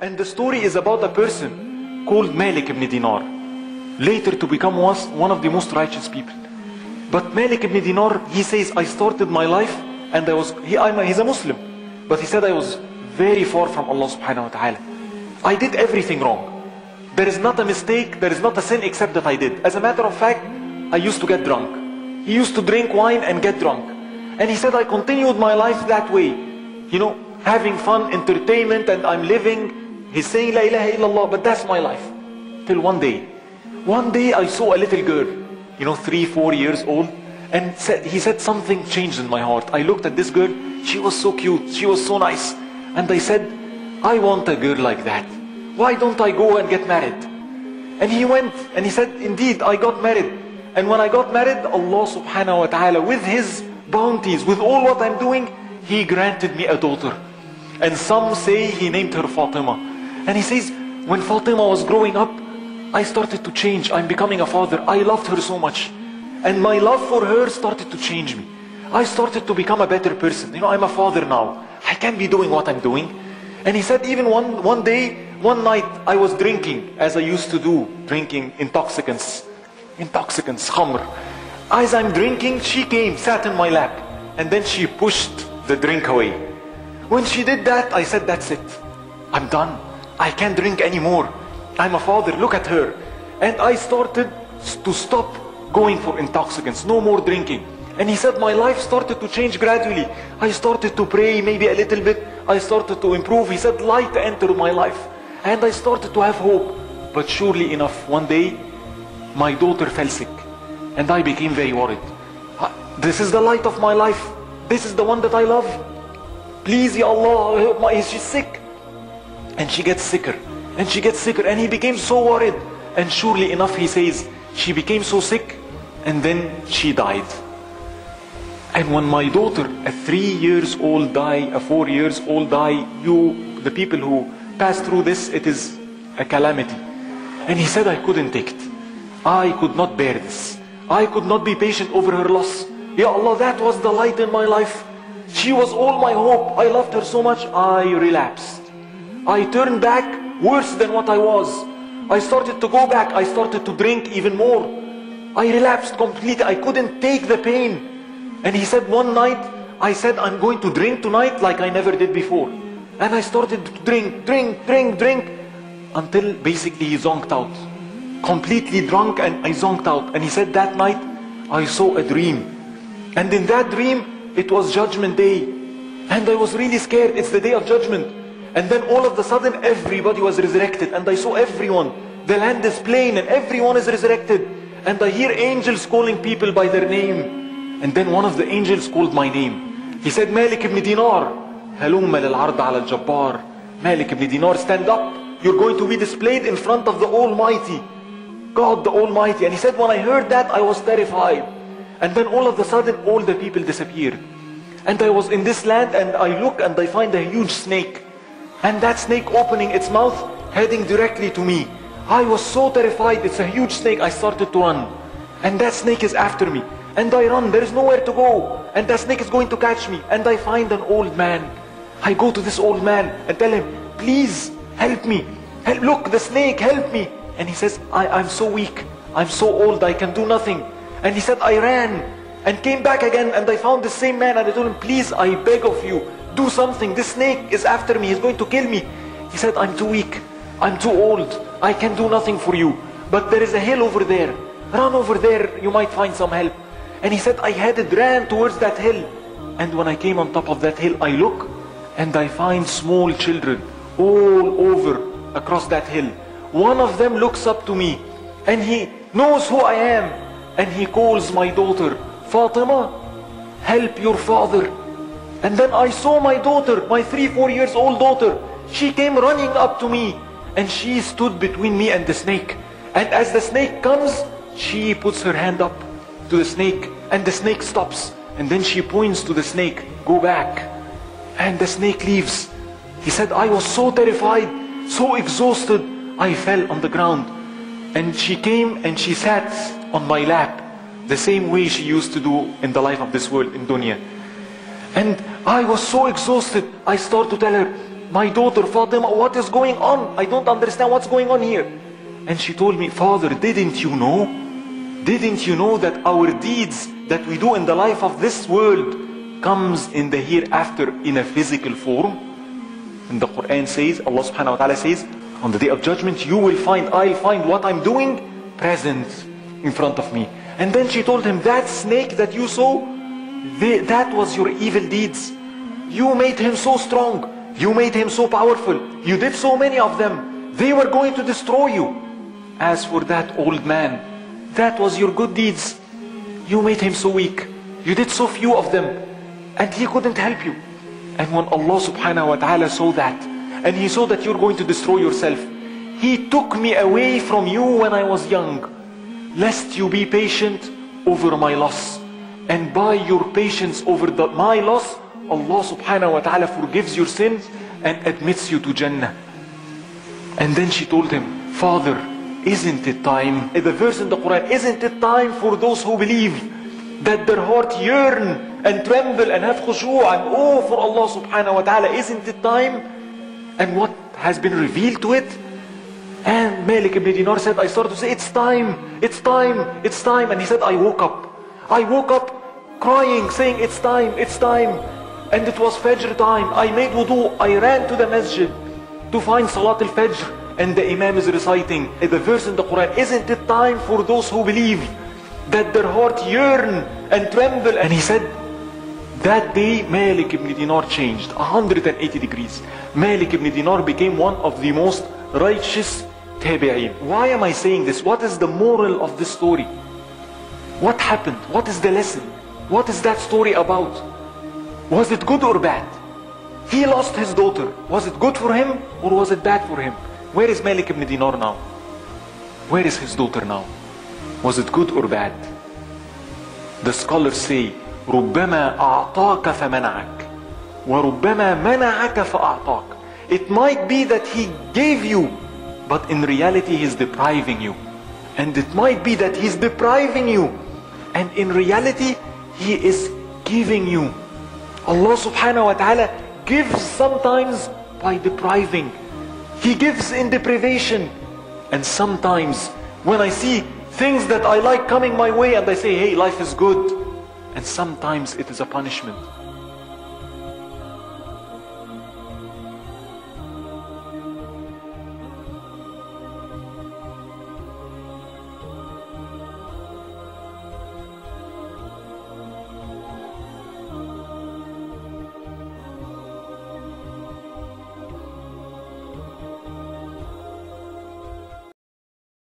And the story is about a person called Malik ibn Dinar, later to become one of the most righteous people. But Malik ibn Dinar, he says, I started my life and I was, he, I'm a, he's a Muslim. But he said I was very far from Allah subhanahu wa ta'ala. I did everything wrong. There is not a mistake, there is not a sin except that I did. As a matter of fact, I used to get drunk. He used to drink wine and get drunk. And he said, I continued my life that way. You know, having fun, entertainment, and I'm living. He's saying, La ilaha illallah, but that's my life. Till one day. One day I saw a little girl, you know, three, four years old. And said, he said something changed in my heart. I looked at this girl, she was so cute, she was so nice. And I said, I want a girl like that. Why don't I go and get married? And he went and he said, indeed, I got married. And when I got married, Allah subhanahu wa ta'ala, with his bounties, with all what I'm doing, he granted me a daughter. And some say he named her Fatima. And he says, when Fatima was growing up, I started to change. I'm becoming a father. I loved her so much. And my love for her started to change me. I started to become a better person. You know, I'm a father now. I can't be doing what I'm doing. And he said, even one, one day, one night, I was drinking, as I used to do, drinking intoxicants. Intoxicants, khamr. As I'm drinking, she came, sat in my lap, and then she pushed the drink away. When she did that, I said, that's it. I'm done. I can't drink anymore. I'm a father, look at her. And I started to stop going for intoxicants, no more drinking. And he said, my life started to change gradually. I started to pray maybe a little bit. I started to improve. He said, light entered my life. And I started to have hope. But surely enough, one day, my daughter fell sick. And I became very worried. Uh, This is the light of my life. This is the one that I love. Please, Ya Allah, she's sick. And she gets sicker. And she gets sicker. And he became so worried. And surely enough, he says, she became so sick. And then she died. And when my daughter, a three years old die, a four years old die, you, the people who pass through this, it is a calamity. And he said, I couldn't take it. I could not bear this. I could not be patient over her loss. Ya Allah, that was the light in my life. She was all my hope. I loved her so much, I relapsed. I turned back worse than what I was. I started to go back. I started to drink even more. I relapsed completely. I couldn't take the pain. And he said one night, I said, I'm going to drink tonight like I never did before. And I started to drink, drink, drink, drink, until basically he zonked out. Completely drunk and I zonked out. And he said that night, I saw a dream. And in that dream, it was judgment day. And I was really scared. It's the day of judgment. And then all of a sudden, everybody was resurrected. And I saw everyone. The land is plain and everyone is resurrected. And I hear angels calling people by their name. And then one of the angels called my name. He said, Malik ibn Dinar. هلم للعرض على الجبار. Malik ibn Dinar, stand up. You're going to be displayed in front of the Almighty. God the Almighty. And he said, when I heard that, I was terrified. And then all of a sudden, all the people disappeared. And I was in this land and I look and I find a huge snake. And that snake opening its mouth, heading directly to me. I was so terrified. It's a huge snake. I started to run. And that snake is after me. And I run. There is nowhere to go. And that snake is going to catch me. And I find an old man. I go to this old man and tell him, please help me. Help, look, the snake, help me. And he says, I, I'm so weak. I'm so old. I can do nothing. And he said, I ran and came back again and I found the same man and I told him, please, I beg of you, do something. This snake is after me. He's going to kill me. He said, I'm too weak. I'm too old. I can do nothing for you. But there is a hill over there. Run over there. You might find some help. And he said, I headed, ran towards that hill. And when I came on top of that hill, I look and I find small children all over across that hill. One of them looks up to me and he knows who I am and he calls my daughter, Fatima, help your father. And then I saw my daughter, my three, four years old daughter. She came running up to me and she stood between me and the snake. And as the snake comes, she puts her hand up to the snake and the snake stops. And then she points to the snake, go back. And the snake leaves. He said, I was so terrified, so exhausted, I fell on the ground. And she came and she sat on my lap, the same way she used to do in the life of this world in dunya. And I was so exhausted, I started to tell her, My daughter Fatima, what is going on? I don't understand what's going on here. And she told me, Father, didn't you know? Didn't you know that our deeds that we do in the life of this world comes in the hereafter in a physical form? And the Quran says, Allah subhanahu wa ta'ala says, on the day of judgment, you will find, I'll find what I'm doing present in front of me. And then she told him, that snake that you saw, they, that was your evil deeds. You made him so strong. You made him so powerful. You did so many of them. They were going to destroy you. As for that old man, that was your good deeds. You made him so weak. You did so few of them. And he couldn't help you. And when Allah subhanahu wa ta'ala saw that, and he saw that you're going to destroy yourself, he took me away from you when I was young, lest you be patient over my loss. And by your patience over the, my loss, Allah subhanahu wa ta'ala forgives your sins and admits you to Jannah. And then she told him, Father, isn't it time? The verse in the Quran, isn't it time for those who believe that their heart yearn and tremble and have khushu' and oh for Allah subhanahu wa ta'ala, isn't it time? And what has been revealed to it? And Malik ibn Dinar said, I started to say, it's time, it's time, it's time. And he said, I woke up. I woke up crying, saying, it's time, it's time. And it was Fajr time. I made wudu. I ran to the masjid to find Salat al-Fajr. And the Imam is reciting eh, the verse in the Quran, isn't it time for those who believe that their heart yearn and tremble? And he said, that day Malik ibn Dinar changed 180 degrees. Malik ibn Dinar became one of the most righteous tabi'in. Why am I saying this? What is the moral of this story? What happened? What is the lesson? What is that story about? Was it good or bad? He lost his daughter. Was it good for him or was it bad for him? Where is Malik ibn Dinar now? Where is his daughter now? Was it good or bad? The scholars say, ربما أعطاك فمنعك وربما منعك فأعطاك. It might be that he gave you, but in reality he's depriving you. And it might be that he's depriving you, and in reality he is giving you. Allah subhanahu wa ta'ala gives sometimes by depriving. He gives in deprivation. And sometimes when I see things that I like coming my way and I say, hey, life is good. And sometimes it is a punishment.